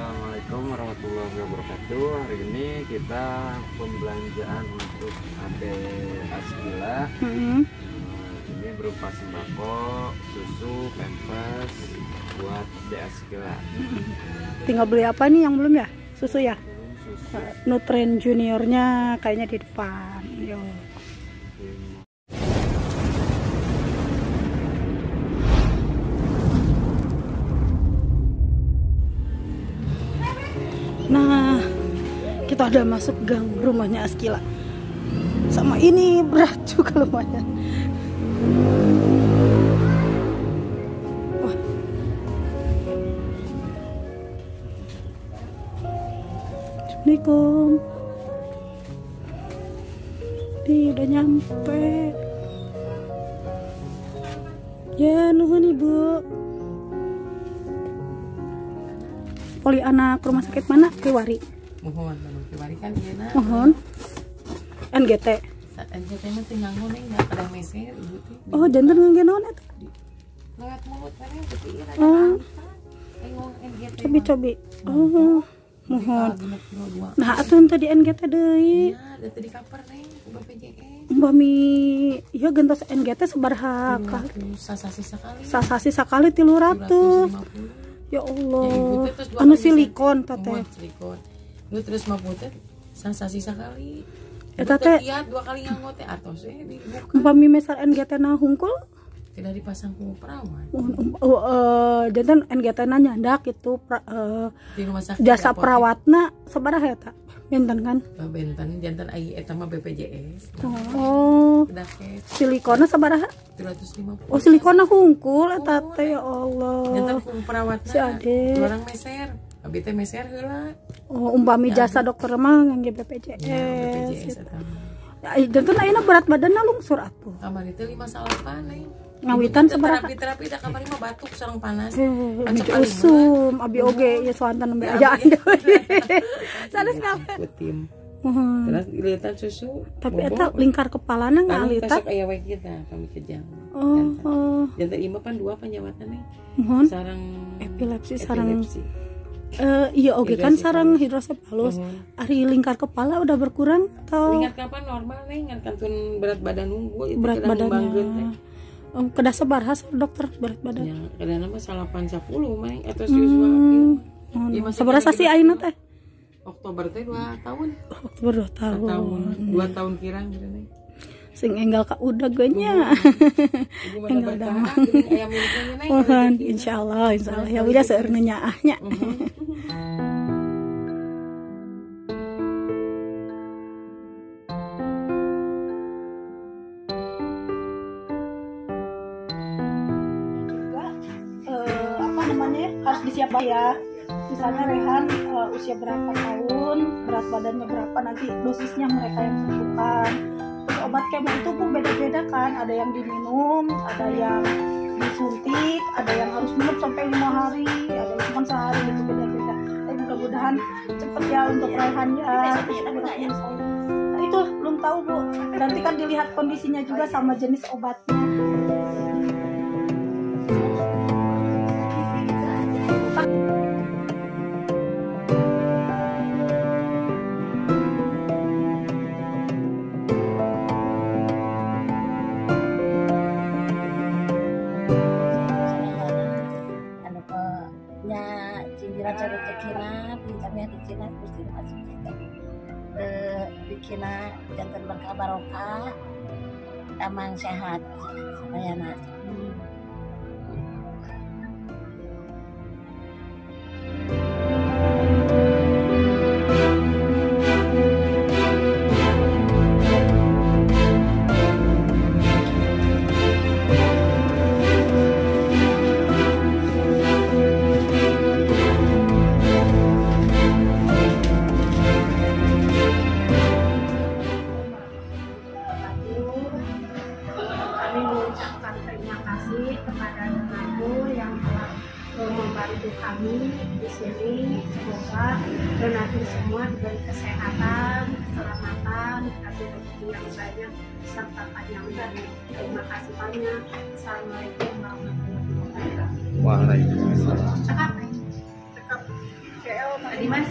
Assalamualaikum warahmatullahi wabarakatuh. Hari ini kita pembelanjaan untuk Ade Askila. Mm-mm. Eh, Ini berupa sembako, susu, pampers buat Ade Askila. Tinggal beli apa nih yang belum ya? Susu ya? Susu. Uh, Nutren juniornya kayaknya di depan. Yo. Nah, kita udah masuk gang rumahnya Askila. Sama ini berat juga lumayan. Assalamualaikum. Nih udah nyampe. Ya nuhun ibu. Poli anak rumah sakit mana? Kiwari. mohon kemarin kan na Mohon. NGT. NCT mah teh nganggo neng nggak ada meser ibu teh Oh, jantan nganggenawan eta. lewat mulut mana gitu iya Oh. NGT Cobi-cobi. Oh, mohon. Nah, atuh tadi NGT deui. ya tadi kabar neng Bami ya gentos NGT sabaraha ka? sasasi sekali Sasasi sakali 300. 350 Ya Ya, ibu Allah. teh terus dua Anu kali silikon bisa- teh. Mohon silikon lu terus mah teh sasasi sekali. Eta Ibu teh- dua kali nganggo teh atos eh Umpami mesar NGT na hungkul tidak dipasang ku perawan mohon um, oh, eh, jantan NGT na nyandak itu pra- eh, di rumah sakit jasa apotek. perawatna sabaraha eta? Benten kan? Benten jantan ai eta mah BPJS Oh, silikona sabaraha? 350 Oh, silikona hungkul eta teh ya Allah. jantan ku perawatna Si Ade. orang meser abi teh meser heula Oh, umpami jasa dokter mah ngangge BPJS. ya BPJS eta. Ya, jantan ayeuna berat badanna lungsur atuh. kamar itu lima salapan nih Ngawitan sabaraha? terapi terapi dah kamar mah batuk sareng panas kali usum, abi oge ya soantan nembe Ya, abi. deui. Sanes Mohon. terus lilitan susu Tapi eta lingkar kepalana Anu ngalitat. besok aya we kita kami kejang Oh, oh, jantan ima pan dua nih mohon. sarang Epilepsi, sarang- epilepsi. Eh, iya oge kan Hidrosepalus. sarang hidrosepalus. Mohon. Ari lingkar kepala udah berkurang atau Ingat kapan normal nih, ingat kantun berat badan itu berat kadang Oh, kedah sebarha dokter berat badan. Ya, kadang nama salapan sepuluh main atau Hmm. usual mohon. Iya, Seberapa sih teh? Oktober teh dua tahun, Oktober dua dua tahun. tahun, dua tahun kirang gitu nih. Sing enggal ka udah nya. Geuning aya miliknya nih. Mohon insyaallah insyaallah ya udah seueur nu namanya harus disiapkan ya. Misalnya Rehan eh, usia berapa tahun berat badannya berapa nanti dosisnya mereka yang tentukan terus obat kemo itu pun beda-beda kan ada yang diminum ada yang disuntik ada yang harus minum sampai lima hari ada yang cuma sehari itu beda-beda. Tapi mudah-mudahan cepet ya untuk Rehan ya. Nah, itu belum tahu bu. Nanti kan dilihat kondisinya juga sama jenis obatnya cari Cina terus dikasih kita eh dikina jantan berkah barokah tamang sehat. Sayana kami kasih kepada donatur yang telah membantu kami di sini. Semoga donatur semua diberi kesehatan, keselamatan, dikasih rezeki yang banyak, serta panjang umur. Terima kasih banyak. Assalamualaikum warahmatullahi wabarakatuh. Waalaikumsalam. Cakap, cakap. KL Dimas